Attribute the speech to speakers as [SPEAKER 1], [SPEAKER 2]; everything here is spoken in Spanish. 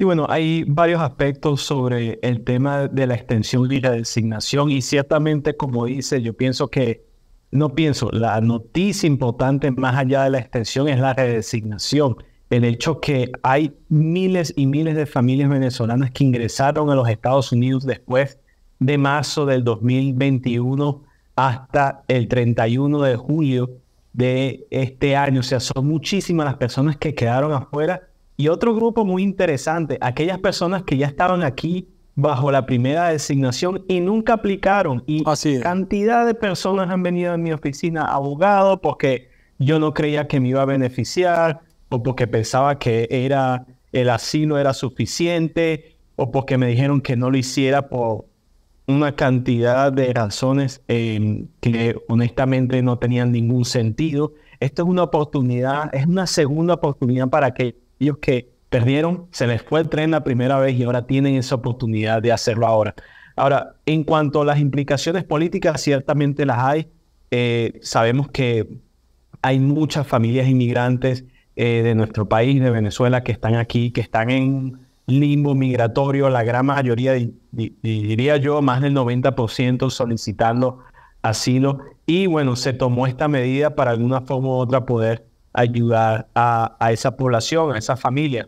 [SPEAKER 1] Y bueno, hay varios aspectos sobre el tema de la extensión y la designación y ciertamente, como dice, yo pienso que, no pienso, la noticia importante más allá de la extensión es la redesignación. El hecho que hay miles y miles de familias venezolanas que ingresaron a los Estados Unidos después de marzo del 2021 hasta el 31 de julio de este año. O sea, son muchísimas las personas que quedaron afuera y otro grupo muy interesante, aquellas personas que ya estaban aquí bajo la primera designación y nunca aplicaron. Y cantidad de personas han venido a mi oficina, abogado, porque yo no creía que me iba a beneficiar, o porque pensaba que era el asilo era suficiente, o porque me dijeron que no lo hiciera por una cantidad de razones eh, que honestamente no tenían ningún sentido. Esto es una oportunidad, es una segunda oportunidad para que ellos que perdieron, se les fue el tren la primera vez y ahora tienen esa oportunidad de hacerlo ahora. Ahora, en cuanto a las implicaciones políticas, ciertamente las hay. Eh, sabemos que hay muchas familias inmigrantes eh, de nuestro país, de Venezuela, que están aquí, que están en limbo migratorio, la gran mayoría, diría yo, más del 90% solicitando asilo. Y bueno, se tomó esta medida para alguna forma u otra poder ayudar a, esa población, a esa familia.